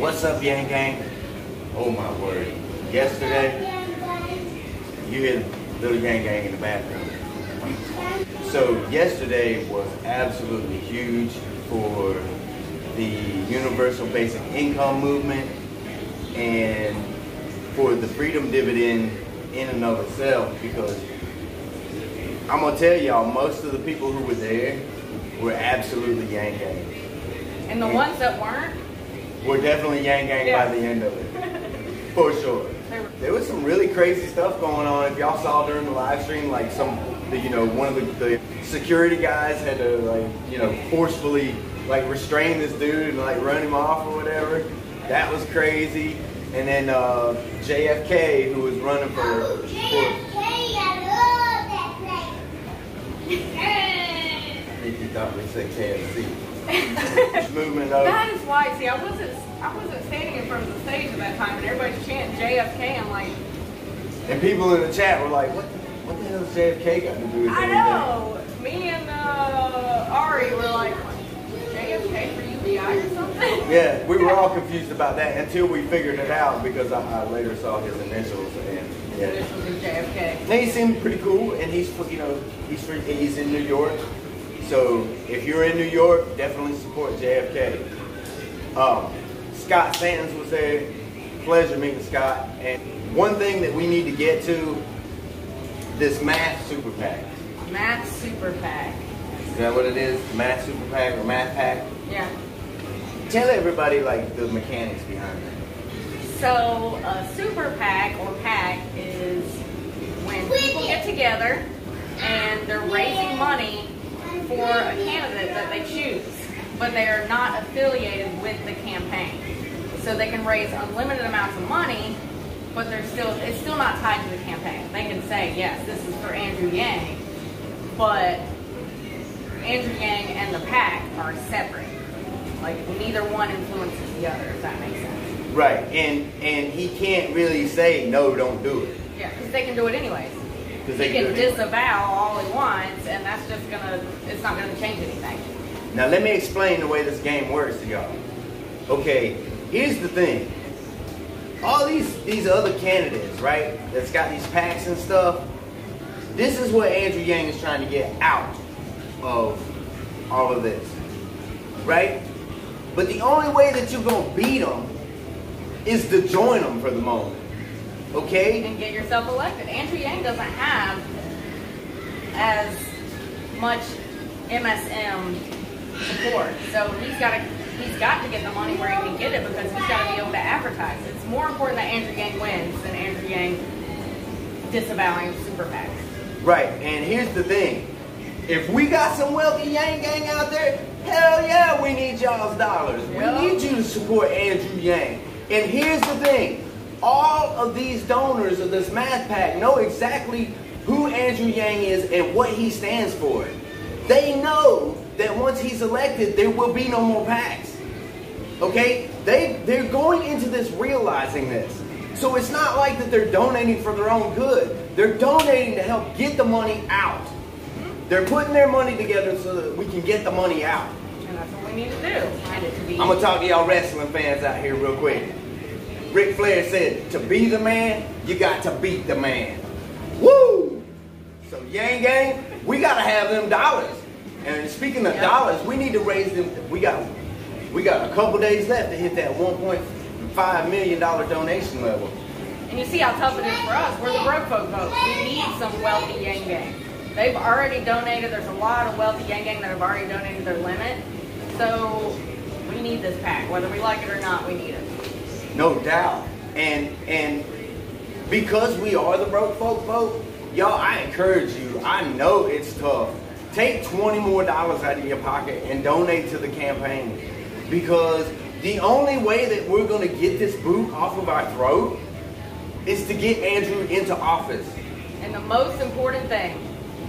What's up, Yang Gang? Oh my word. Yesterday, you hear little Yang Gang in the bathroom. So yesterday was absolutely huge for the universal basic income movement and for the freedom dividend in and of itself because I'm gonna tell y'all most of the people who were there were absolutely Yang Gang. And the ones that weren't, We're definitely Yang Gang Yeah. by the end of it. For sure. There was some really crazy stuff going on. If y'all saw during the live stream, like some, the, you know, one of the, the security guys had to like, you know, forcefully like restrain this dude and like run him off or whatever. That was crazy. And then uh, JFK, who was running for, for I love that place. I think he thought we said KFC. Movement of That is why. See, I wasn't. I wasn't standing in front of the stage at that time, and everybody's chanting JFK. I'm like, And people in the chat were like, what, what the hell does JFK got to do with I anything? know. Me and uh, Ari were like, JFK for UBI or something. Yeah, we were all confused about that until we figured it out because I, I later saw his initials and yeah. Initials in JFK. He seemed pretty cool and he's, you know, he's, he's in New York. So if you're in New York, definitely support JFK. Um, Scott Santens was there. Pleasure meeting Scott. And one thing that we need to get to, this math super PAC. Math Super PAC. Is that what it is? Math super PAC or math PAC? Yeah. Tell everybody like the mechanics behind it. So a super PAC or PAC is when people get together and they're raising money for a candidate that they choose, but they are not affiliated with the campaign. So they can raise unlimited amounts of money, but they're still it's still not tied to the campaign. They can say, yes, this is for Andrew Yang, but Andrew Yang and the PAC are separate. Like neither one influences the other, if that makes sense. Right, and and he can't really say no, don't do it Yeah, because they can do it anyways. Because He can anyway. disavow all he wants, and that's just gonna, it's not gonna change anything. Now let me explain the way this game works to y'all. Okay, here's the thing. All these these other candidates, right? That's got these PACs and stuff. This is what Andrew Yang is trying to get out of all of this, right? But the only way that you're gonna beat them is to join them for the moment. Okay? And get yourself elected. Andrew Yang doesn't have as much MSM support, so he's got to he's got to get the money where he can get it because he's got to be able to advertise. It's more important that Andrew Yang wins than Andrew Yang disavowing super PACs. Right, and here's the thing. If we got some wealthy Yang Gang out there, hell yeah, we need y'all's dollars. Yeah. We need you to support Andrew Yang. And here's the thing. All of these donors of this math PAC know exactly who Andrew Yang is and what he stands for. They know that once he's elected, there will be no more PACs. Okay? They they're going into this realizing this. So it's not like that they're donating for their own good. They're donating to help get the money out. They're putting their money together so that we can get the money out. And that's what we need to do. Find it to be. I'm gonna talk to y'all wrestling fans out here real quick. Ric Flair said, to be the man, you got to beat the man. Woo! So Yang Gang, we gotta have them dollars. And speaking of Yep. dollars, we need to raise them. We got we got a couple days left to hit that 1.5 million dollar donation level. And you see how tough it is for us. We're the broke folk vote. We need some wealthy Yang Gang. They've already donated. There's a lot of wealthy Yang Gang that have already donated their limit. So we need this PAC. Whether we like it or not, we need it. No doubt. And and because we are the broke folk vote, y'all, I encourage you. I know it's tough. Take 20 more dollars out of your pocket and donate to the campaign. Because the only way that we're gonna get this boot off of our throat is to get Andrew into office. And the most important thing,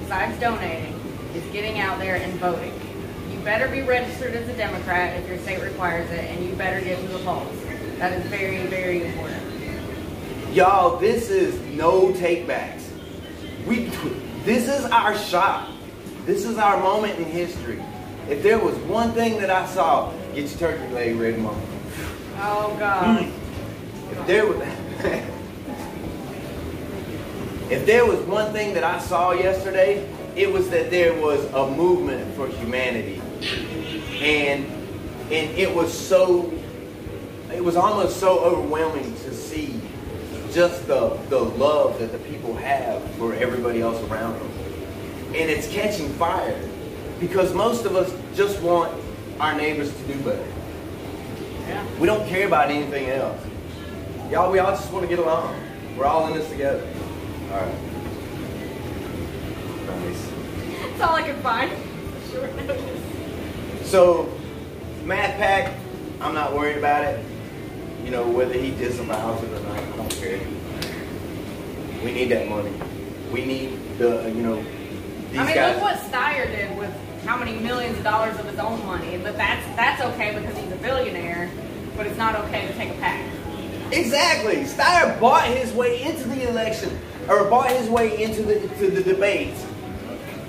besides donating, is getting out there and voting. You better be registered as a Democrat if your state requires it, and you better get to the polls. That is very, very important. Y'all, this is no takebacks. We, this is our shot. This is our moment in history. If there was one thing that I saw, get your turkey leg ready, mom. Oh God. Mm. If there was, if there was one thing that I saw yesterday, it was that there was a movement for humanity, and and it was so, it was almost so overwhelming to see just the the love that the people have for everybody else around them, and it's catching fire because most of us just want our neighbors to do better. Yeah. We don't care about anything else. Y'all, we all just want to get along. We're all in this together. All right. Nice. That's all I can find. Short notice. So, Math PAC, I'm not worried about it. You know, whether he disavows it or not, I don't care. We need that money. We need the, you know, these I mean, guys. look what Steyer did with how many millions of dollars of his own money. But that's that's okay because he's a billionaire. But it's not okay to take a PAC. Exactly. Steyer bought his way into the election, or bought his way into the to the debates,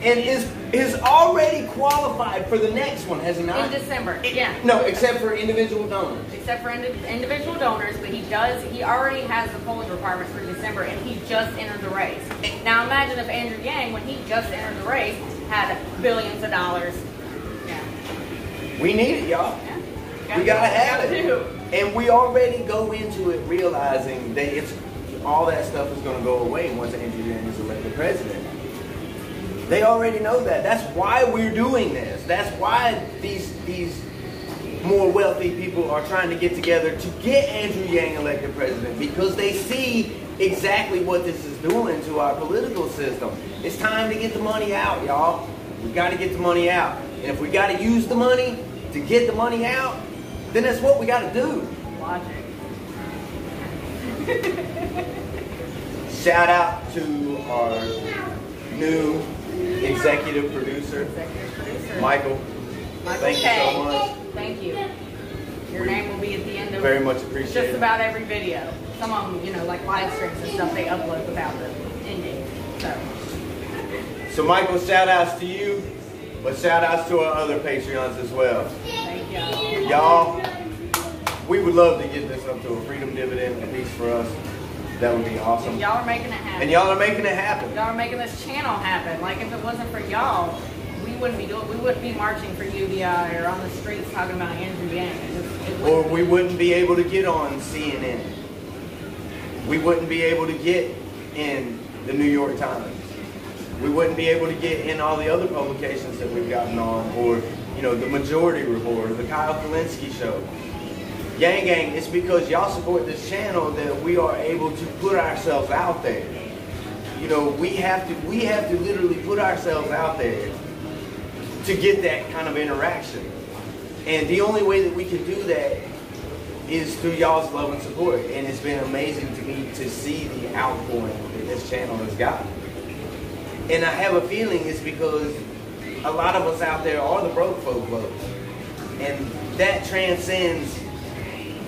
and is is already qualified for the next one, has he not? In? December, yeah. No, except for individual donors. Except for indi- individual donors, but he does. He already has the polling requirements for December, and he just entered the race. Now imagine if Andrew Yang, when he just entered the race, had billions of dollars. Yeah. We need it, y'all. yeah. We gotta have it. gotta. And we already go into it realizing that it's all that stuff is going to go away once Andrew Yang is elected president. They already know that. That's why we're doing this. That's why these these more wealthy people are trying to get together to get Andrew Yang elected president because they see exactly what this is doing to our political system. It's time to get the money out, y'all. We got to get the money out. And if we got to use the money to get the money out, then that's what we got to do. Logic. Shout out to our new executive producer, Executive producer. Michael. Michael Thank you so much. Thank you. Your name will be at the end of Very much appreciated. just about every video. Some of them, you know, like live streams and stuff, they upload without the ending. So, So, Michael, shout outs to you, but shout outs to our other Patreons as well. thank y'all. Y'all, we would love to get this up to a freedom dividend at least for us. That would be awesome. Y'all are making it happen. And y'all are making it happen. Y'all are making this channel happen. Like if it wasn't for y'all, we wouldn't be doing. We wouldn't be marching for UBI or on the streets talking about Andrew Yang. Or we wouldn't be able to get on CNN. We wouldn't be able to get in the New York Times. We wouldn't be able to get in all the other publications that we've gotten on, or you know, the Majority Report, or the Kyle Kulinski Show. Gang Gang, it's because y'all support this channel that we are able to put ourselves out there. You know, we have to we have to literally put ourselves out there to get that kind of interaction. And the only way that we can do that is through y'all's love and support. And it's been amazing to me to see the outpouring that this channel has gotten. And I have a feeling it's because a lot of us out there are the broke folk folks. And that transcends,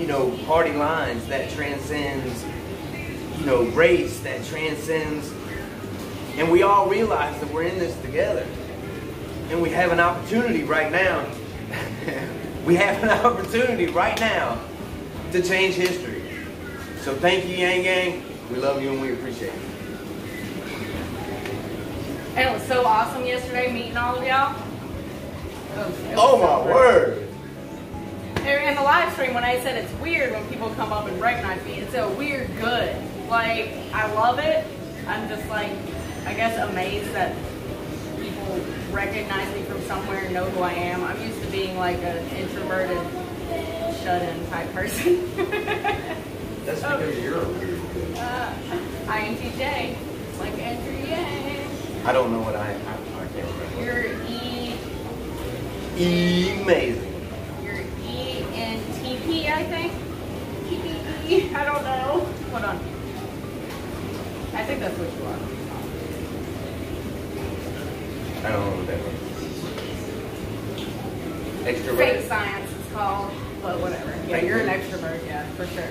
you know, party lines, that transcends, you know, race, that transcends. And we all realize that we're in this together. And we have an opportunity right now. we have an opportunity right now to change history. So thank you, Yang Gang. We love you and we appreciate you. And it was so awesome yesterday meeting all of y'all. It oh was- it was Oh my word. In the live stream, when I said it's weird when people come up and recognize me, it's a weird good. Like, I love it. I'm just like, I guess amazed that recognize me from somewhere and know who I am. I'm used to being like an introverted, shut-in type person. That's because you're a weird kid. uh, INTJ, like Andrew Yang. I don't know what I am. I, I can't remember. You're E, E Amazing. you're ENTP, I think. TP, I don't know. Hold on. I think that's what you are. I don't know what that means. Fake science it's called, but whatever. Yeah, Thank you're an extrovert, yeah, for sure.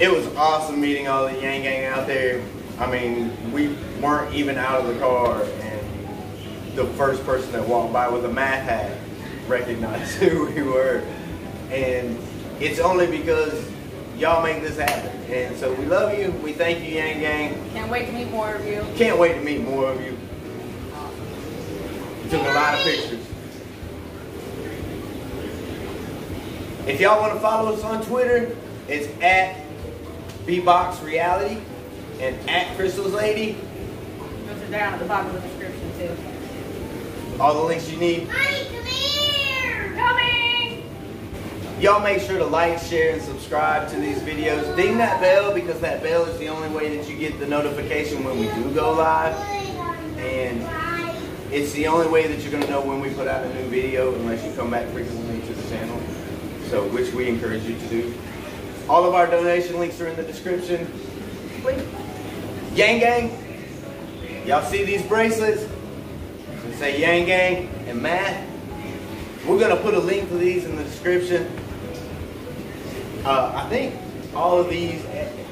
It was awesome meeting all the Yang Gang out there. I mean, we weren't even out of the car, and the first person that walked by with a math hat recognized who we were. And it's only because y'all make this happen. And so we love you. We thank you, Yang Gang. Can't wait to meet more of you. Can't wait to meet more of you. We took a lot of pictures. If y'all want to follow us on Twitter, it's at Bbox Reality and at Crystal's Lady. Those are down at the bottom of the description too. All the links you need. Honey, come here! Coming! Y'all make sure to like, share, and subscribe to these videos. Ding that bell because that bell is the only way that you get the notification when we do go live. And it's the only way that you're going to know when we put out a new video unless you come back frequently to the channel. So, which we encourage you to do. All of our donation links are in the description. Yang Gang, y'all see these bracelets? They say Yang Gang and Math. We're gonna put a link to these in the description. Uh, I think all of these,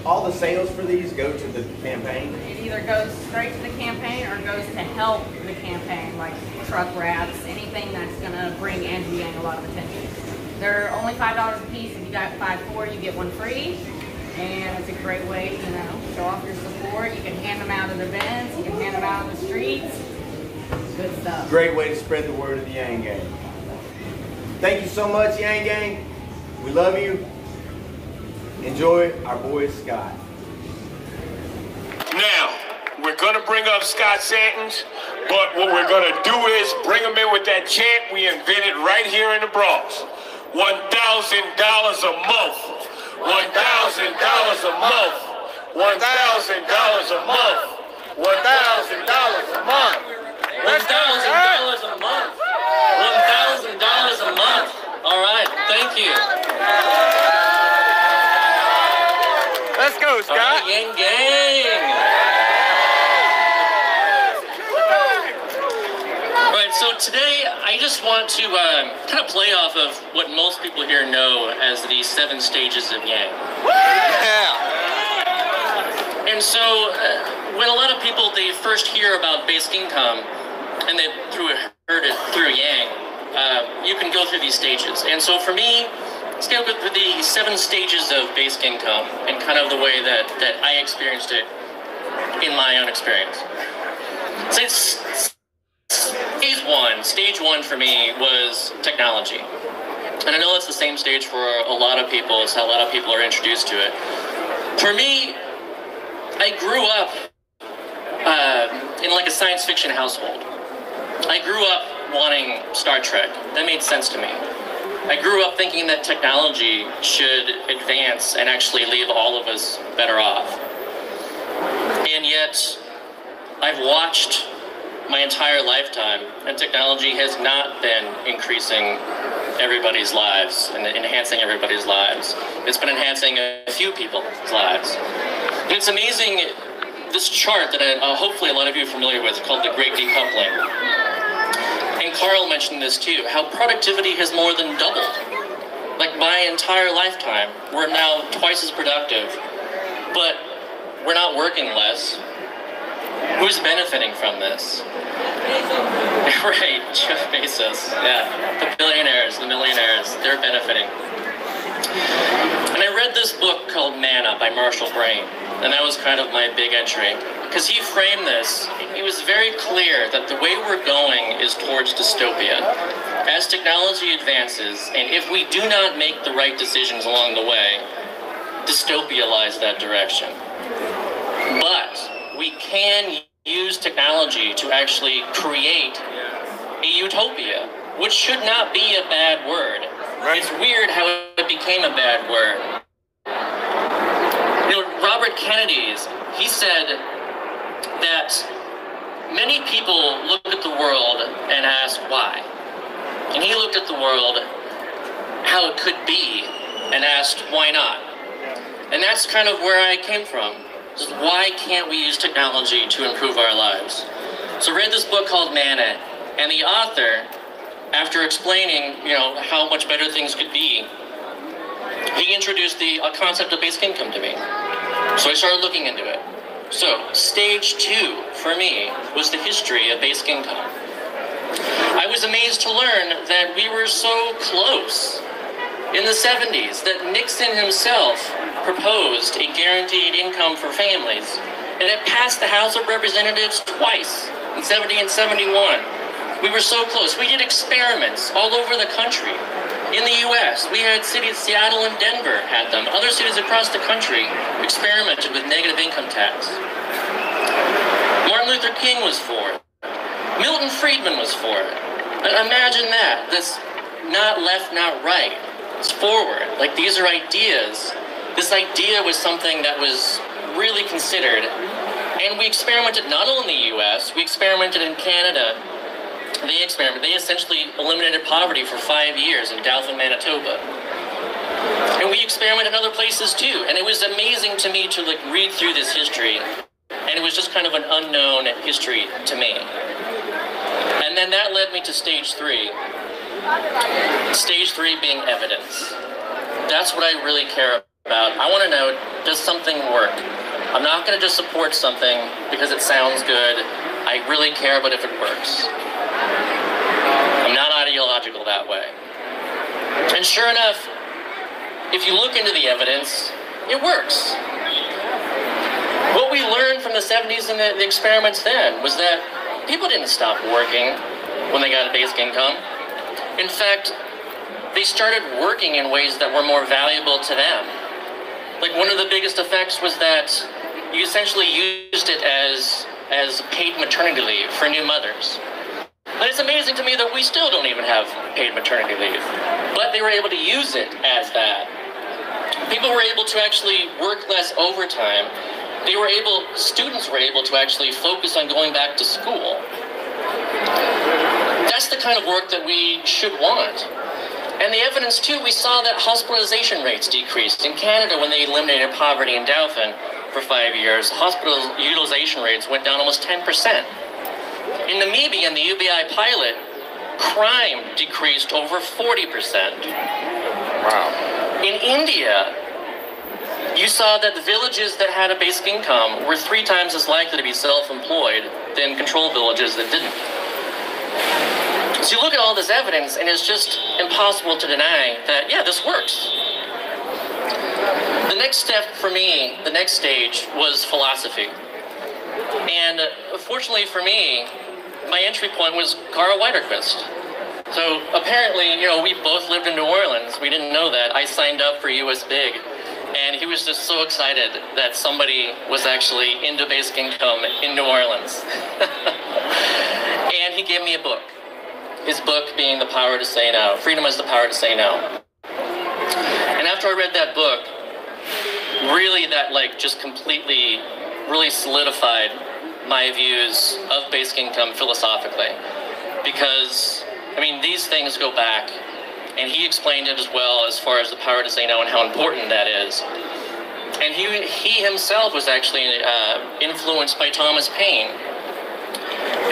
all the sales for these go to the campaign. It either goes straight to the campaign or goes to help campaign, like truck wraps, anything that's gonna bring Andrew Yang a lot of attention. They're only five dollars a piece. If you got five four, you get one free. And it's a great way, you know, show off your support. You can hand them out at events, you can hand them out on the streets. Good stuff. Great way to spread the word of the Yang Gang. Thank you so much, Yang Gang. We love you. Enjoy our boy Scott. Now, to bring up Scott Santens, but what we're to do is bring him in with that chant we invented right here in the Bronx. $1,000 a month. $1,000 a month. $1,000 a month. $1,000 a month. One thousand dollars a month. One thousand dollars a month. All right, thank you. Let's go, All right, Yang Gang. All right, so today I just want to um, kind of play off of what most people here know as the seven stages of Yang. And so, uh, when a lot of people they first hear about basic income, and they through heard it through Yang, uh, you can go through these stages. And so, for me, let's go through the seven stages of basic income and kind of the way that that I experienced it in my own experience. So it's one. Stage one for me was technology. And I know it's the same stage for a lot of people. It's how a lot of people are introduced to it. For me, I grew up uh, in like a science fiction household. I grew up wanting Star Trek. That made sense to me. I grew up thinking that technology should advance and actually leave all of us better off. And yet, I've watched my entire lifetime, and technology has not been increasing everybody's lives and enhancing everybody's lives. It's been enhancing a few people's lives. And it's amazing this chart that I, uh, hopefully a lot of you are familiar with called the Great Decoupling. And Karl mentioned this too, how productivity has more than doubled. Like my entire lifetime, we're now twice as productive, but we're not working less. Who's benefiting from this? right, Jeff Bezos. Yeah, the billionaires, the millionaires, they're benefiting. And I read this book called Manna by Marshall Brain, and that was kind of my big entry. Because he framed this, he was very clear that the way we're going is towards dystopia. As technology advances, and if we do not make the right decisions along the way, dystopia lies that direction. But can use technology to actually create a utopia, which should not be a bad word. Right. It's weird how it became a bad word. You know, Robert Kennedy's, he said that many people look at the world and ask why. And he looked at the world, how it could be, and asked why not. And that's kind of where I came from. Just why can't we use technology to improve our lives? So I read this book called Manna, and the author, after explaining, you know, how much better things could be, he introduced the concept of basic income to me. So I started looking into it. So stage two for me was the history of basic income. I was amazed to learn that we were so close in the 70s that Nixon himself proposed a guaranteed income for families, and it passed the House of Representatives twice in 70 and 71. We were so close. We did experiments all over the country. In the U.S., we had cities, Seattle and Denver had them. Other cities across the country experimented with negative income tax. Martin Luther King was for it. Milton Friedman was for it. Imagine that. This not left, not right. It's forward. Like these are ideas. This idea was something that was really considered. And we experimented not only in the US, we experimented in Canada. They experimented. They essentially eliminated poverty for five years in Dauphin, Manitoba. And we experimented in other places too. And it was amazing to me to like read through this history. And it was just kind of an unknown history to me. And then that led me to stage three. Stage three being evidence. That's what I really care about. I want to know does something work? I'm not going to just support something because it sounds good. I really care about if it works. I'm not ideological that way. And sure enough, if you look into the evidence, it works. What we learned from the 70s and the, the experiments then was that people didn't stop working when they got a basic income. In fact, they started working in ways that were more valuable to them. Like one of the biggest effects was that you essentially used it as as paid maternity leave for new mothers. But it's amazing to me that we still don't even have paid maternity leave. But they were able to use it as that. People were able to actually work less overtime. They were able, students were able to actually focus on going back to school. That's the kind of work that we should want. And the evidence, too, we saw that hospitalization rates decreased. In Canada, when they eliminated poverty in Dauphin for five years, hospital utilization rates went down almost 10%. In Namibia, in the UBI pilot, crime decreased over 40%. Wow. In India, you saw that the villages that had a basic income were three times as likely to be self-employed than control villages that didn't. So you look at all this evidence, and it's just impossible to deny that, yeah, this works. The next step for me, the next stage, was philosophy. And uh, fortunately for me, my entry point was Karl Widerquist. So apparently, you know, we both lived in New Orleans. We didn't know that. I signed up for USBIG. And he was just so excited that somebody was actually into basic income in New Orleans. and he gave me a book. His book being The Power to Say No. Freedom is the Power to Say No. And after I read that book, really that like just completely really solidified my views of basic income philosophically. Because I mean these things go back and he explained it as well as far as the power to say no and how important that is. And he, he himself was actually uh, influenced by Thomas Paine.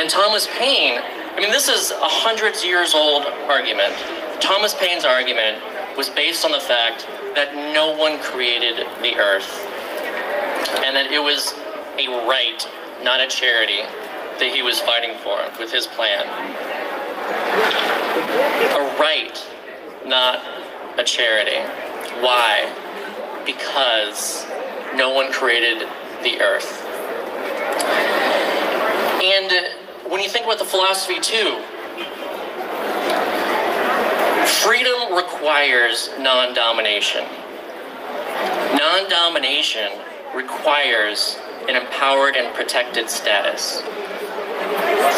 And Thomas Paine, I mean, this is a hundreds years old argument. Thomas Paine's argument was based on the fact that no one created the earth, and that it was a right, not a charity, that he was fighting for with his plan. A right not a charity. Why? Because no one created the earth. And when you think about the philosophy too, freedom requires non domination. Non domination requires an empowered and protected status.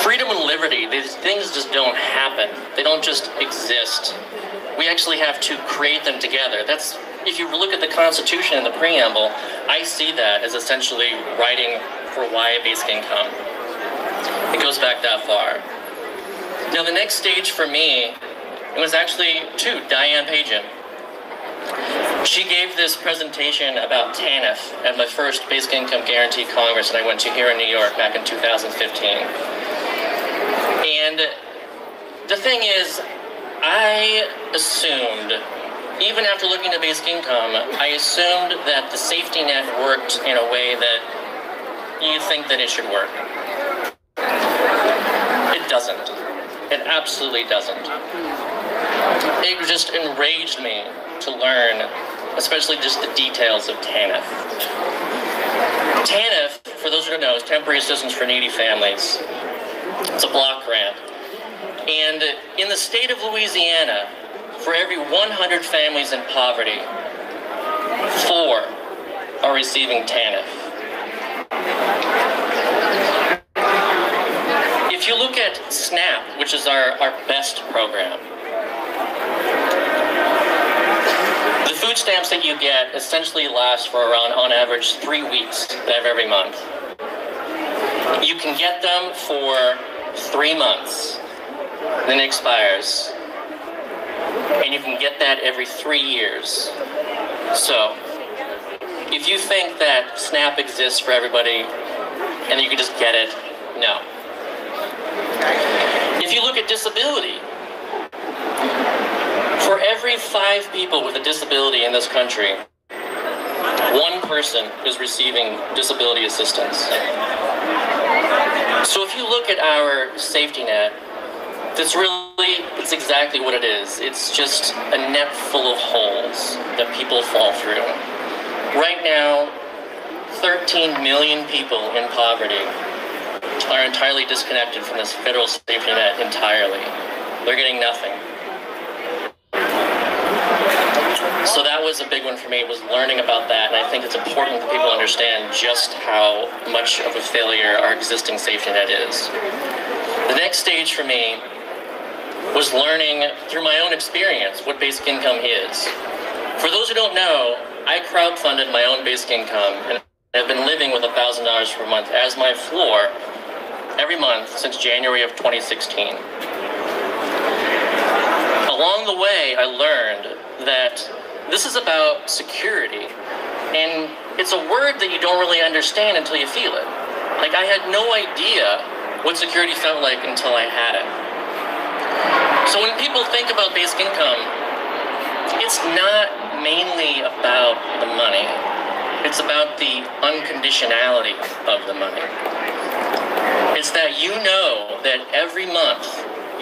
Freedom and liberty, these things just don't happen. They don't just exist we actually have to create them together. That's if you look at the Constitution and the preamble, I see that as essentially writing for why a basic income. It goes back that far. Now the next stage for me, was actually to Diane Pagen. She gave this presentation about TANF at my first Basic Income Guarantee Congress that I went to here in New York back in 2015. And the thing is, I assumed, even after looking at basic income, I assumed that the safety net worked in a way that you think that it should work. It doesn't. It absolutely doesn't. It just enraged me to learn, especially just the details of TANF. TANF, for those who don't know, is Temporary Assistance for Needy Families. It's a block grant. And in the state of Louisiana, for every 100 families in poverty, four are receiving TANF. If you look at SNAP, which is our, our best program, the food stamps that you get essentially last for around, on average, three weeks of every month. You can get them for three months, then it expires. And you can get that every three years. So, if you think that SNAP exists for everybody and you can just get it, no. If you look at disability, for every five people with a disability in this country, one person is receiving disability assistance. So if you look at our safety net, that's really, it's exactly what it is. It's just a net full of holes that people fall through. Right now, 13 million people in poverty are entirely disconnected from this federal safety net entirely. They're getting nothing. So that was a big one for me, was learning about that, and I think it's important that people understand just how much of a failure our existing safety net is. The next stage for me was learning through my own experience what basic income is. For those who don't know, I crowdfunded my own basic income and have been living with $1,000 per month as my floor every month since January of 2016. Along the way, I learned that this is about security. And it's a word that you don't really understand until you feel it. Like, I had no idea what security felt like until I had it. So when people think about basic income, it's not mainly about the money. It's about the unconditionality of the money. It's that you know that every month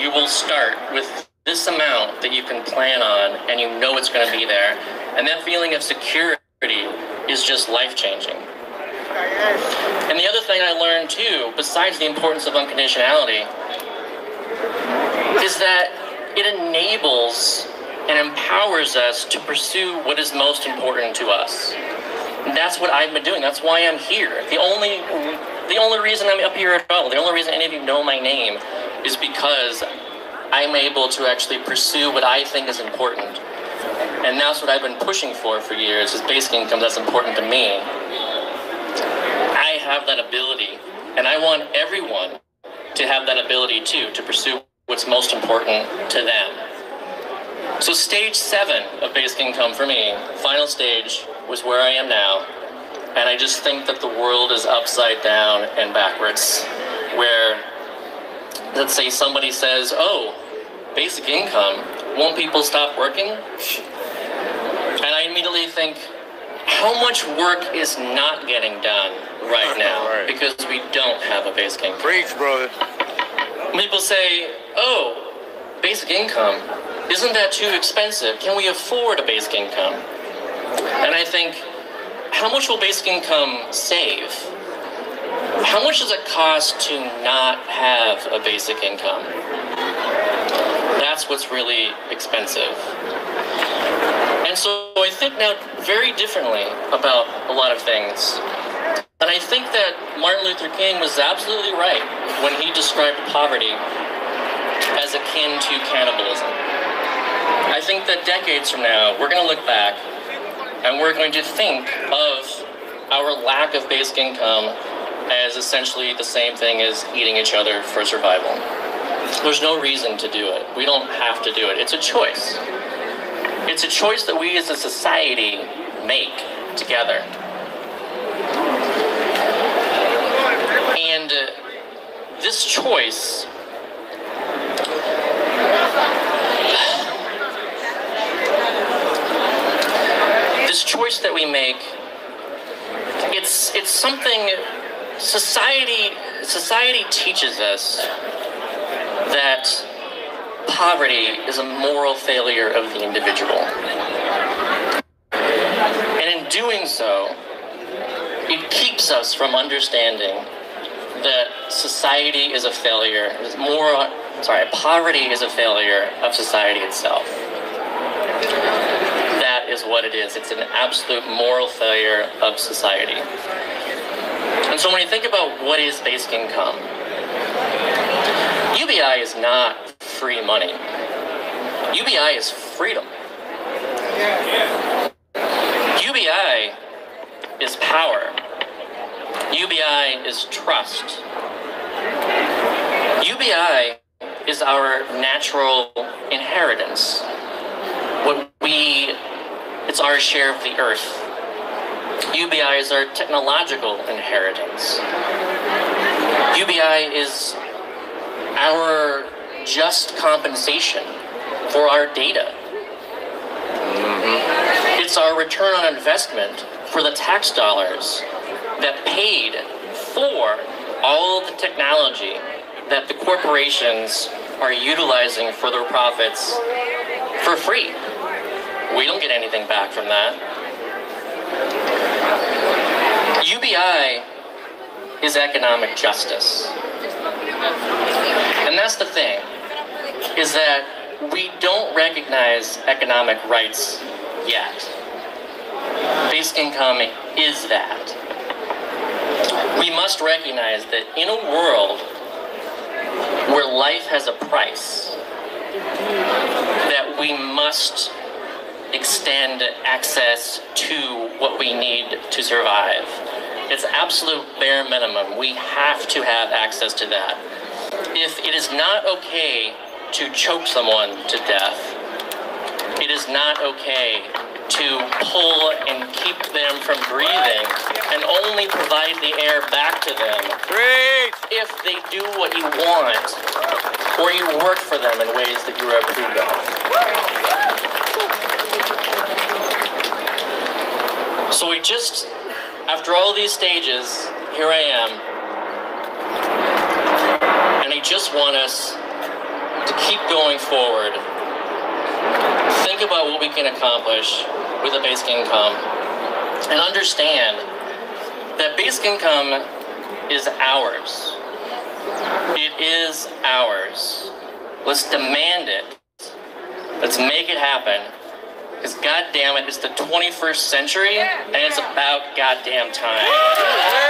you will start with this amount that you can plan on and you know it's going to be there. And that feeling of security is just life changing. And the other thing I learned too, besides the importance of unconditionality, is that it enables and empowers us to pursue what is most important to us. And that's what I've been doing. That's why I'm here. The only the only reason I'm up here at all, the only reason any of you know my name is because I'm able to actually pursue what I think is important. And that's what I've been pushing for for years is basic income that's important to me. I have that ability, and I want everyone to have that ability too, to pursue what's most important to them. So stage seven of basic income for me, final stage, was where I am now. And I just think that the world is upside down and backwards. Where, let's say somebody says, oh, basic income, won't people stop working? And I immediately think, how much work is not getting done right now Right. because we don't have a basic income? Preach, brother. People say, oh, basic income, isn't that too expensive? Can we afford a basic income? And I think, how much will basic income save? How much does it cost to not have a basic income? That's what's really expensive. And so I think now very differently about a lot of things. And I think that Martin Luther King was absolutely right when he described poverty as akin to cannibalism. I think that decades from now, we're going to look back and we're going to think of our lack of basic income as essentially the same thing as eating each other for survival. There's no reason to do it. We don't have to do it. It's a choice. It's a choice that we as a society make together. And uh, this choice this choice that we make it's it's something society society teaches us that poverty is a moral failure of the individual And in doing so, it keeps us from understanding that society is a failure. More, sorry, poverty is a failure of society itself. What it is. It's an absolute moral failure of society. And so when you think about what is basic income, UBI is not free money. UBI is freedom. UBI is power. UBI is trust. UBI is our natural inheritance. What we, it's our share of the earth. UBI is our technological inheritance. UBI is our just compensation for our data. Mm-hmm. It's our return on investment for the tax dollars that paid for all the technology that the corporations are utilizing for their profits for free. We don't get anything back from that. UBI is economic justice. And that's the thing, is that we don't recognize economic rights yet. Basic income is that. We must recognize that in a world where life has a price, that we must extend access to what we need to survive. It's absolute bare minimum. We have to have access to that. If it is not okay to choke someone to death, it is not okay to pull and keep them from breathing and only provide the air back to them if they do what you want or you work for them in ways that you are approved of. So we just, after all these stages, here I am. And I just want us to keep going forward. Think about what we can accomplish with a basic income and understand that basic income is ours. It is ours. Let's demand it. Let's make it happen. Because goddamn it, it's the 21st century and it's about goddamn time.